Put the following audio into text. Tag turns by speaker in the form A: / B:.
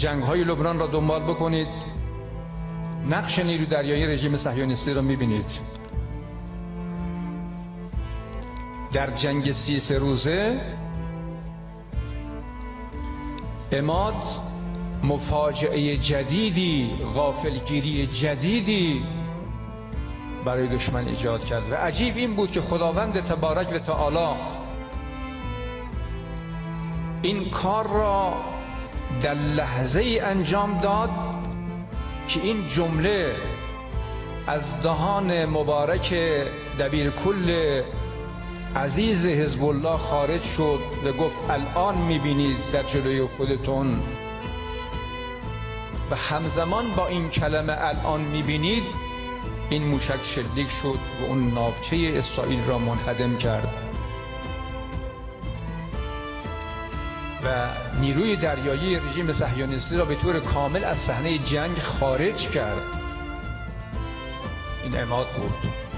A: جنگ های لبنان را دنبال بکنید. نقش نیرو دریایی رژیم صهیونیستی را می‌بینید. در جنگ سی سه روزه اماد مفاجعه جدیدی غافلگیری جدیدی برای دشمن ایجاد کرد و عجیب این بود که خداوند تبارک و تعالی این کار را در لحظه ای انجام داد که این جمله از دهان مبارک دبیر کل عزیز حزب الله خارج شد و گفت الان می‌بینید در جلوی خودتون. و همزمان با این کلمه الان می‌بینید این موشک شلیک شد و اون ناوچه اسرائیل را منهدم کرد. و نیروی دریایی رژیم صهیونیستی را به طور کامل از صحنه جنگ خارج کرد. این اماد بود.